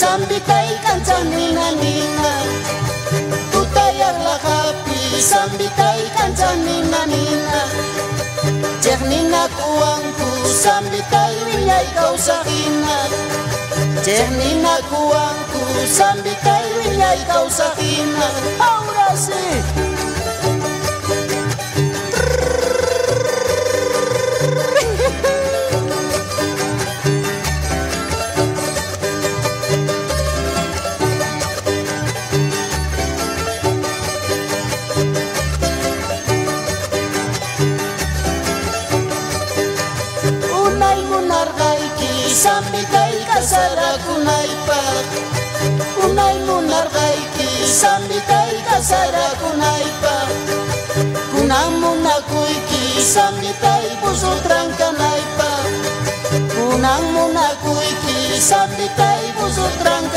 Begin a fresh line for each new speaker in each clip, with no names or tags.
sambi tay kancanina nina tutayarla happy sambi tay kancanina nina cernina kuangku sambi tay winyai kau sahina cernina kuangku sambi tay winyai kau sahina oh. sammitayka sarakunaypaq unay munarqayki sammitayka sarakunaypaq kunam munakuyki sammitay busutrankanaypaq kunam munakuyki sammitay busutranka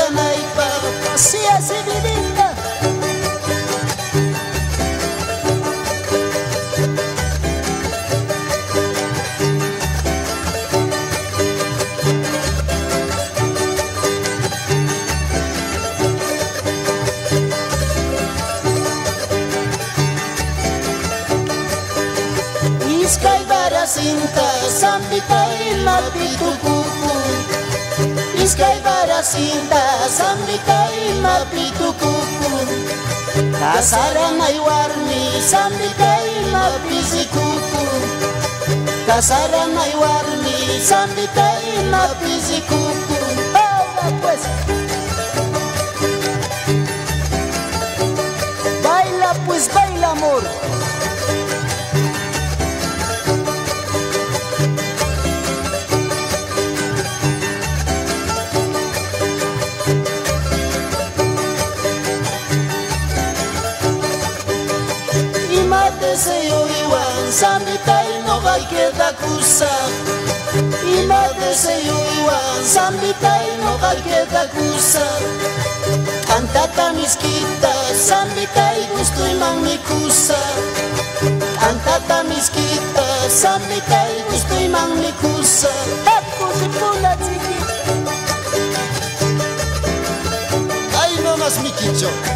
Iskay barasinta sambitay mapitukuku Iskay barasinta sambitay mapitukuku Kasaranay warmi sambitay mapizikuku Kasaranay warmi sambitay mapizikuku Ahora pues Baila pues baila amor ese yuiwan sambitai no bai keta kusa. Ima de ese yuiwan sambitai no bai keta kusa. Cantata miskita sambitai gustu iman mikusa cantata miskita sambitai gustu iman mikusa tapu si puna tiki. Ay, no.